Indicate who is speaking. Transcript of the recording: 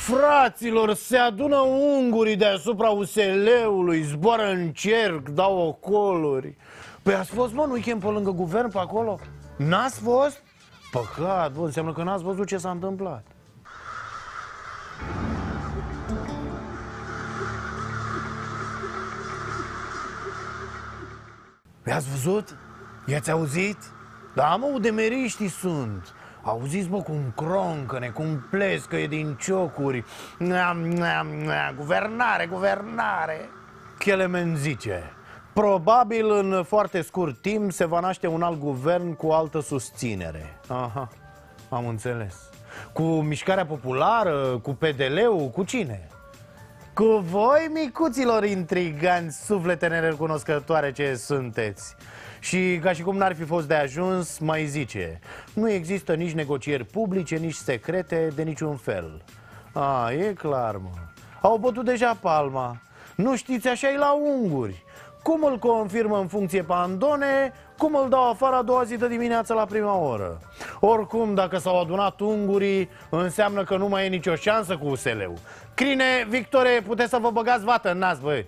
Speaker 1: Fraților, se adună ungurii deasupra USL-ului, zboară în cerc, dau ocoluri. Păi ați fost, mă, în weekend pe lângă guvern pe acolo? N-ați fost? Păcat, bă, înseamnă că n-ați văzut ce s-a întâmplat. I-ați văzut? I-ați auzit? Da, mă, udemeriștii sunt Auziți, mă, cum croncăne, cum plescăie din ciocuri. Neam, neam, neam, Guvernare, guvernare. Chelemen zice Probabil în foarte scurt timp se va naște un alt guvern cu altă susținere. Aha, am înțeles. Cu mișcarea populară, cu PDL-ul, cu cine? Cu voi, micuților intriganți, suflete nerecunoscătoare ce sunteți. Și ca și cum n-ar fi fost de ajuns, mai zice Nu există nici negocieri publice, nici secrete, de niciun fel. A, e clar, mă. Au bătut deja palma. Nu știți, așa e la unguri cum îl confirmă în funcție pe Andone, cum îl dau afară a doua zi de dimineață la prima oră. Oricum, dacă s-au adunat ungurii, înseamnă că nu mai e nicio șansă cu USL-ul. Crine, Victore, puteți să vă băgați vată în nas, băi.